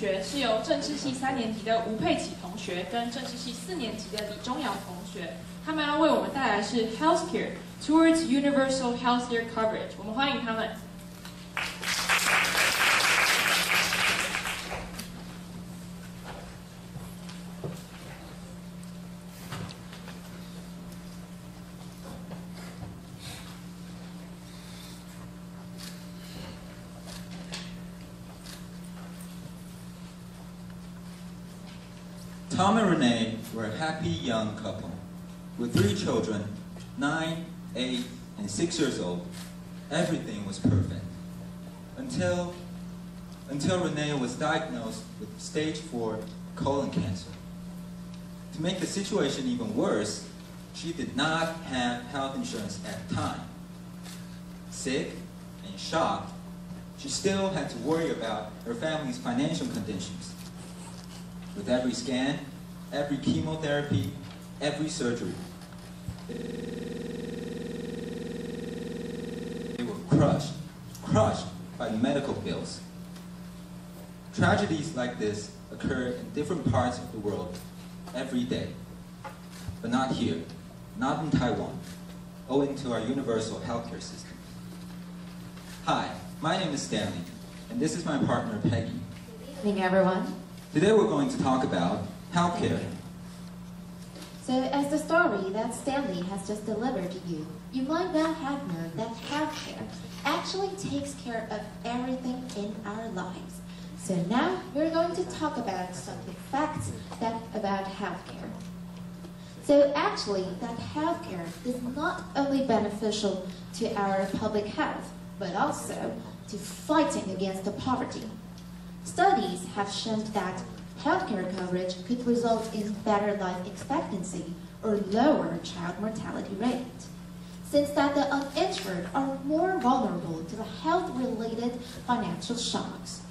学是由政治系三年级的吴佩启同学跟政治系四年级的李忠尧同学，他们要为我们带来是 Healthcare Towards Universal Healthcare Coverage，我们欢迎他们。Tom and Renee were a happy young couple with three children, nine, eight, and six years old. Everything was perfect until until Renee was diagnosed with stage four colon cancer. To make the situation even worse, she did not have health insurance at the time. Sick and shocked, she still had to worry about her family's financial conditions. With every scan, every chemotherapy, every surgery, they were crushed, crushed by medical bills. Tragedies like this occur in different parts of the world every day, but not here, not in Taiwan, owing to our universal healthcare system. Hi, my name is Stanley, and this is my partner Peggy. Good evening, everyone. Today we're going to talk about healthcare. So, as the story that Stanley has just delivered to you, you might not have known that healthcare actually takes care of everything in our lives. So now we're going to talk about some facts that about healthcare. So actually, that healthcare is not only beneficial to our public health, but also to fighting against the poverty. Studies have shown that healthcare coverage could result in better life expectancy or lower child mortality rate. Since that the uninsured are more vulnerable to the health-related financial shocks.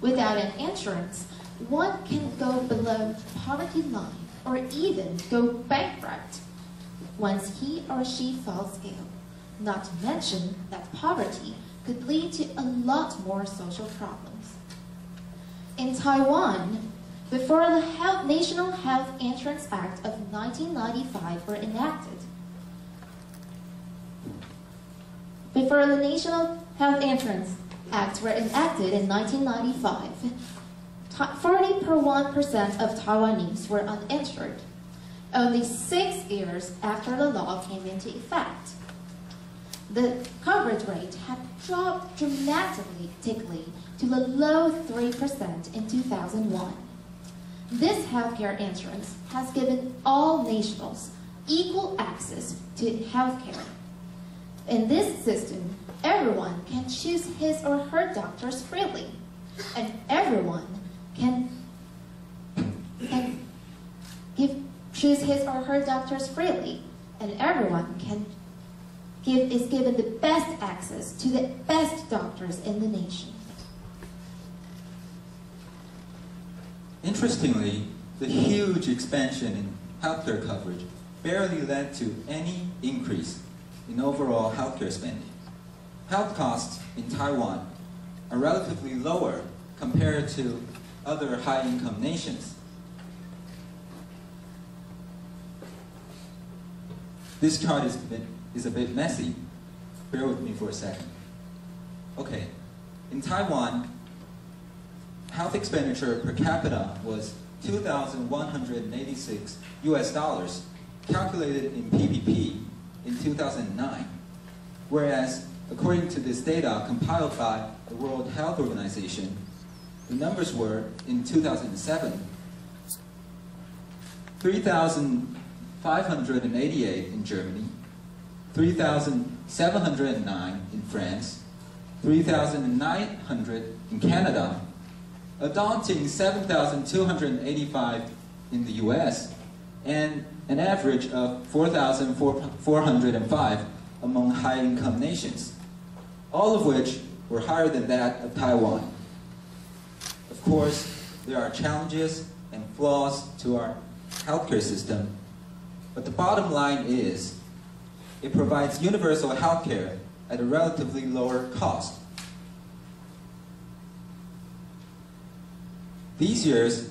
Without an insurance, one can go below poverty line or even go bankrupt once he or she falls ill. Not to mention that poverty could lead to a lot more social problems. In Taiwan, before the Health, National Health Insurance Act of 1995 were enacted, before the National Health Insurance Act were enacted in 1995, 40.1% of Taiwanese were uninsured, only six years after the law came into effect. The coverage rate had dropped dramatically to the low 3% in 2001. This healthcare insurance has given all nationals equal access to healthcare. In this system, everyone can choose his or her doctors freely, and everyone can, can give, choose his or her doctors freely, and everyone can give, is given the best access to the best doctors in the nation. Interestingly, the huge expansion in healthcare coverage barely led to any increase in overall healthcare spending. Health costs in Taiwan are relatively lower compared to other high-income nations. This chart is is a bit messy. Bear with me for a second. Okay, in Taiwan, health expenditure per capita was 2,186 US dollars, calculated in PPP in 2009. Whereas, according to this data compiled by the World Health Organization, the numbers were, in 2007, 3,588 in Germany, 3,709 in France, 3,900 in Canada, a daunting 7,285 in the US, and an average of 4,405 among high-income nations, all of which were higher than that of Taiwan. Of course, there are challenges and flaws to our healthcare system, but the bottom line is it provides universal healthcare at a relatively lower cost. These years,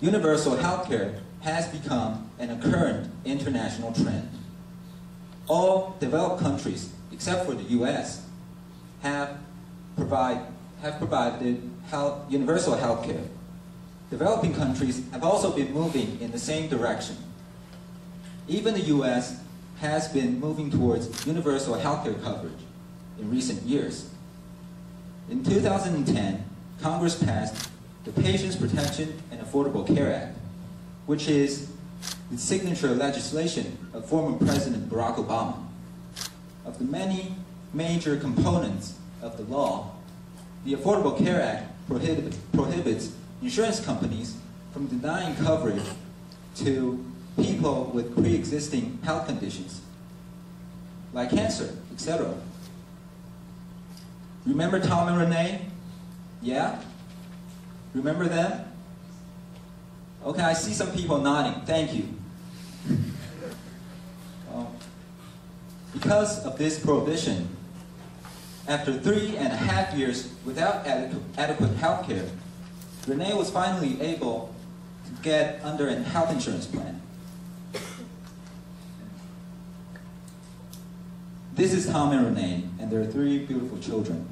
universal healthcare has become an current international trend. All developed countries, except for the US, have, provide, have provided health, universal healthcare. Developing countries have also been moving in the same direction. Even the US has been moving towards universal healthcare coverage in recent years. In 2010, Congress passed the Patients Protection and Affordable Care Act, which is the signature legislation of former President Barack Obama. Of the many major components of the law, the Affordable Care Act prohibit, prohibits insurance companies from denying coverage to people with pre-existing health conditions, like cancer, etc. Remember Tom and Renee? Yeah? Remember them? Okay, I see some people nodding. Thank you. Well, um, because of this prohibition, after three and a half years without adequate, adequate health care, Renee was finally able to get under a health insurance plan. This is Tom and Renee, and their three beautiful children.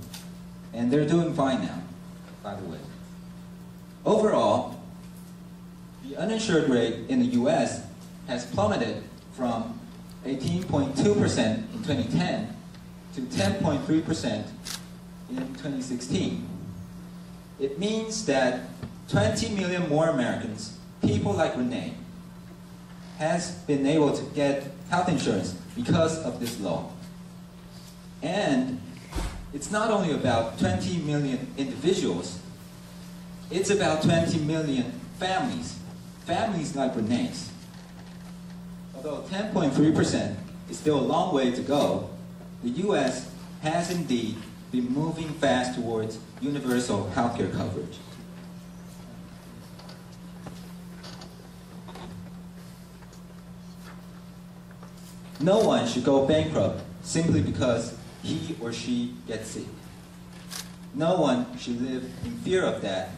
And they're doing fine now, by the way. Overall, the uninsured rate in the US has plummeted from 18.2% in 2010 to 10.3% in 2016. It means that 20 million more Americans, people like Renee, has been able to get health insurance because of this law. And it's not only about 20 million individuals, it's about 20 million families, families like Renee's. Although 10.3% is still a long way to go, the U.S. has indeed been moving fast towards universal healthcare coverage. No one should go bankrupt simply because he or she gets sick. No one should live in fear of that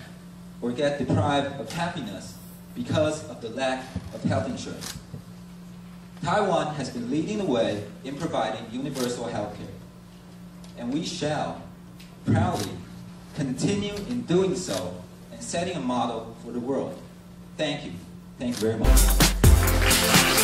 or get deprived of happiness because of the lack of health insurance. Taiwan has been leading the way in providing universal health care, and we shall proudly continue in doing so and setting a model for the world. Thank you. Thank you very much.